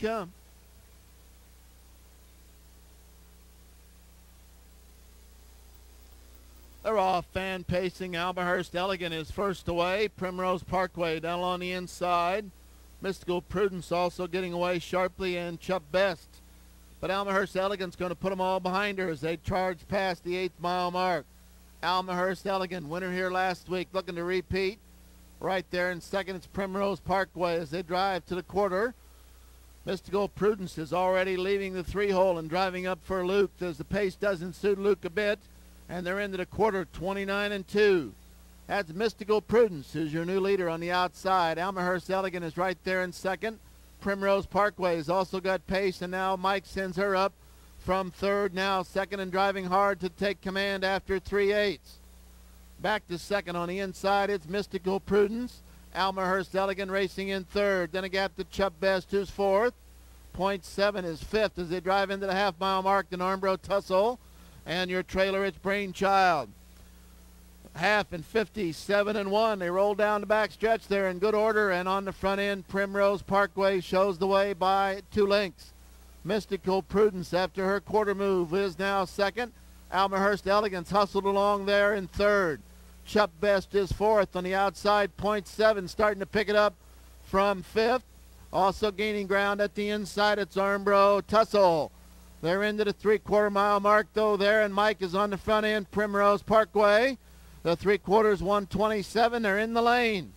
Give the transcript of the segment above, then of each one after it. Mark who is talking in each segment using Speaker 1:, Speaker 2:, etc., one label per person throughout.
Speaker 1: come. They're off fan pacing. Almahurst Elegant is first away. Primrose Parkway down on the inside. Mystical Prudence also getting away sharply and Chubb Best. But Almahurst Elegant's going to put them all behind her as they charge past the eighth mile mark. Almahurst Elegant, winner here last week, looking to repeat. Right there in second, it's Primrose Parkway as they drive to the quarter. Mystical Prudence is already leaving the three hole and driving up for Luke as the pace doesn't suit Luke a bit and they're into the quarter 29 and 2. That's Mystical Prudence, who's your new leader on the outside. Almahurst Elegant is right there in second. Primrose Parkway has also got pace, and now Mike sends her up from third. Now second and driving hard to take command after three eighths. Back to second on the inside, it's Mystical Prudence. Almahurst Elegant racing in third. Then a gap to Chubb Best, who's fourth. Point seven is fifth as they drive into the half mile mark. The Armbro Tussle and your trailer it's brainchild half and 57 and 1 they roll down the back stretch there in good order and on the front end primrose parkway shows the way by two lengths mystical prudence after her quarter move is now second almahurst elegance hustled along there in third Chubb Best is fourth on the outside, point seven, starting to pick it up from fifth. Also gaining ground at the inside, it's Armbro Tussle. They're into the three quarter mile mark though there, and Mike is on the front end, Primrose Parkway. The three quarters 127. They're in the lane.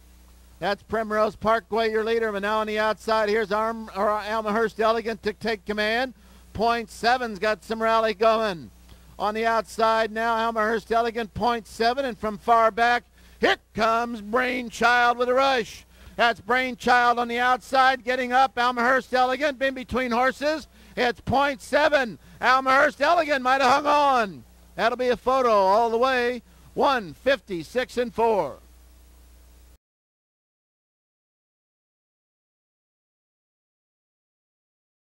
Speaker 1: That's Primrose Parkway, your leader. But now on the outside, here's Arm, or Almahurst Elegant to take command. Point seven's got some rally going. On the outside now, Almahurst Elegant, point seven, and from far back, here comes Brainchild with a rush. That's Brainchild on the outside, getting up. Almahurst Elegant in between horses. It's point seven. Almahurst Elegant might have hung on. That'll be a photo all the way. 156 and 4.